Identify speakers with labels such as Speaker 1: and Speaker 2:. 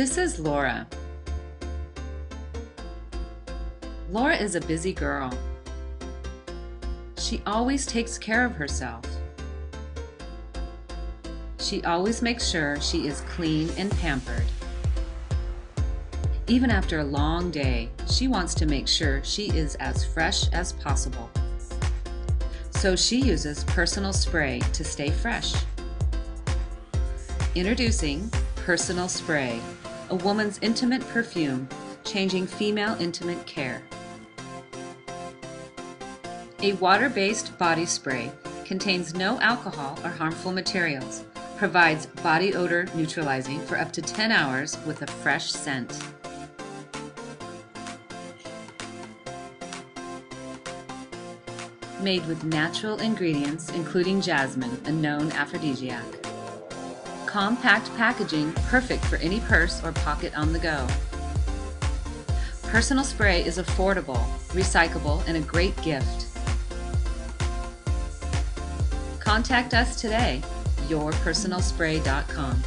Speaker 1: This is Laura. Laura is a busy girl. She always takes care of herself. She always makes sure she is clean and pampered. Even after a long day, she wants to make sure she is as fresh as possible. So she uses personal spray to stay fresh. Introducing Personal Spray, a woman's intimate perfume, changing female intimate care. A water-based body spray contains no alcohol or harmful materials, provides body odor neutralizing for up to 10 hours with a fresh scent. Made with natural ingredients including jasmine, a known aphrodisiac. Compact packaging, perfect for any purse or pocket on the go. Personal spray is affordable, recyclable, and a great gift. Contact us today, yourpersonalspray.com.